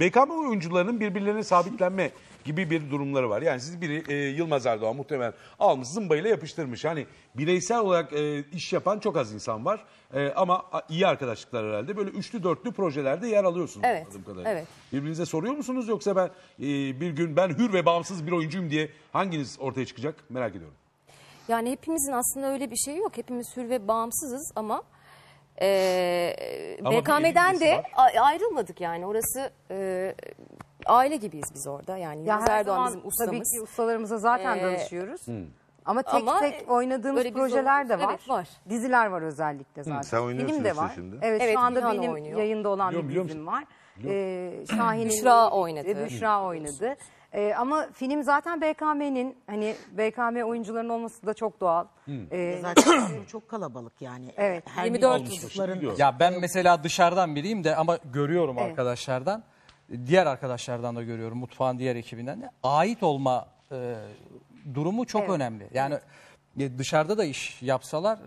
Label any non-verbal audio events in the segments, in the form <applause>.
BKM oyuncularının birbirlerine sabitlenme gibi bir durumları var. Yani siz biri e, Yılmaz Erdoğan muhtemelen almış zımbayla yapıştırmış. Hani bireysel olarak e, iş yapan çok az insan var. E, ama iyi arkadaşlıklar herhalde. Böyle üçlü dörtlü projelerde yer alıyorsunuz. Evet, kadarıyla. evet. Birbirinize soruyor musunuz yoksa ben e, bir gün ben hür ve bağımsız bir oyuncuyum diye hanginiz ortaya çıkacak merak ediyorum. Yani hepimizin aslında öyle bir şey yok. Hepimiz hür ve bağımsızız ama e, Ama bir BKM'den de var. a- ayrılmadık yani. Orası e, aile gibiyiz biz orada. Yani Ya Yılmaz her Erdoğan zaman bizim Tabii ustamız. ki ustalarımıza zaten Ee, danışıyoruz. Ama tek ama tek oynadığımız böyle bir projeler de var. evet, var. Diziler var özellikle zaten. Sen oynuyorsun Film de işte var. şimdi. Evet, Evet, şu anda İlhan benim oynuyor. yayında olan Biliyorum, bir biliyor dizim var. Ee, Şahin'in Büşra oynadı. e, Büşra oynadı. Ee, ama film zaten BKM'nin hani BKM oyuncuların olması da çok doğal. Ee, Zaten <clears throat> çok kalabalık yani. Evet. Her 24 bir çocukların. Ya ben mesela dışarıdan biriyim de ama görüyorum Evet. arkadaşlardan. Diğer arkadaşlardan da görüyorum mutfağın diğer ekibinden de. Ait olma e, durumu çok Evet. önemli. Yani e, dışarıda da iş yapsalar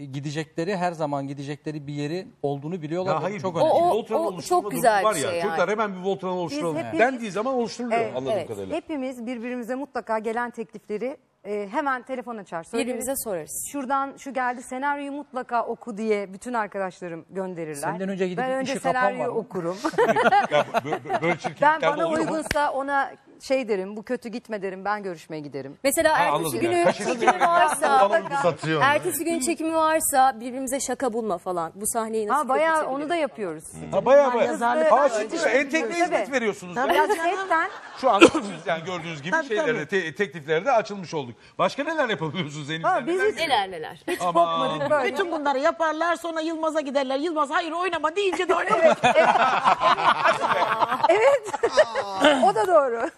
e, gidecekleri her zaman gidecekleri bir yeri olduğunu biliyorlar. Ya hayır, çok bir önemli. O- Voltran o oluşturma çok güzel var bir ya. şey yani. Çocuklar hemen bir Voltran oluşturalım. hepimiz- Dendiği zaman oluşturuluyor Evet, anladığım evet. kadarıyla. hepimiz birbirimize mutlaka gelen teklifleri e, hemen telefon açar. söyleriz. Birbirimize sorarız. Şuradan şu geldi senaryoyu mutlaka oku diye bütün arkadaşlarım gönderirler. Senden önce gidip ben önce senaryoyu okurum. <laughs> Ya böyle, ben bana uygunsa ona şey derim bu kötü gitme derim ben görüşmeye giderim. Mesela Ha, ertesi anladım günü yani. Çekimi varsa, Satıyor. ertesi gün çekimi varsa birbirimize şaka bulma falan. Bu sahneyi nasıl Ha bayağı onu da yapıyoruz. Ha bayağı bayağı. yazarlık var. şimdi entegre hizmet veriyorsunuz. Tabii Yani canım. Setten Şu siz <laughs> yani gördüğünüz gibi Tabii, şeylerde, te- tekliflerde açılmış olduk. Başka neler yapabiliyorsunuz elinizden? Ha, biz neler hiç- Neler neler. Aman. böyle. Bütün bunları yaparlar sonra Yılmaz'a giderler. Yılmaz hayır oynama deyince de <laughs> oynamıyor. evet. <laughs> o da doğru.